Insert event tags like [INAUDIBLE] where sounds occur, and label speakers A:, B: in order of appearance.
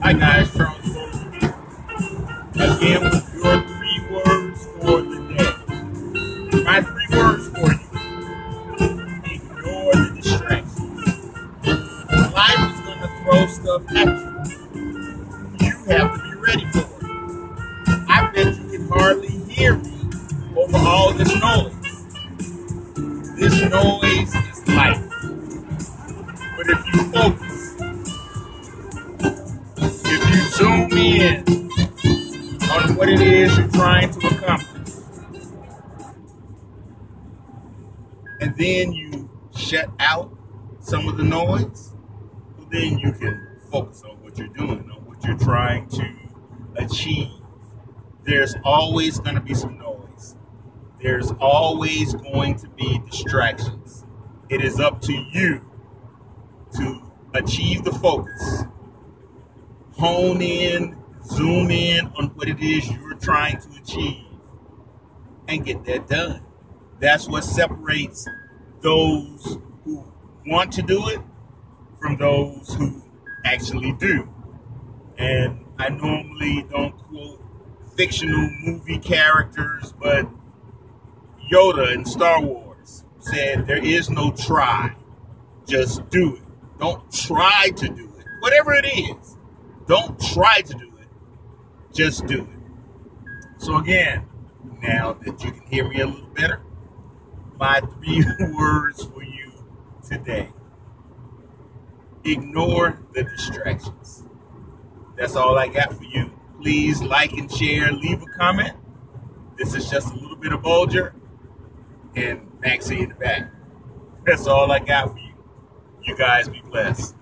A: Hi guys, Charles Bulger. Again with your three words for the day. My three words for you. Ignore the distractions. Life is going to throw stuff at you. You have to be ready for it. I bet you can hardly hear me over all this noise. This noise is life. But if you focus, zoom in on what it is you're trying to accomplish, and then you shut out some of the noise, then you can focus on what you're doing, on what you're trying to achieve. There's always going to be some noise. There's always going to be distractions. It is up to you to achieve the focus hone in, zoom in on what it is you're trying to achieve, and get that done. That's what separates those who want to do it from those who actually do. And I normally don't quote fictional movie characters, but Yoda in Star Wars said, There is no try, just do it. Don't try to do it, whatever it is. Don't try to do it. Just do it. So again, now that you can hear me a little better, my three [LAUGHS] words for you today. Ignore the distractions. That's all I got for you. Please like and share, leave a comment. This is just a little bit of Bulger and Maxie in the back. That's all I got for you. You guys be blessed.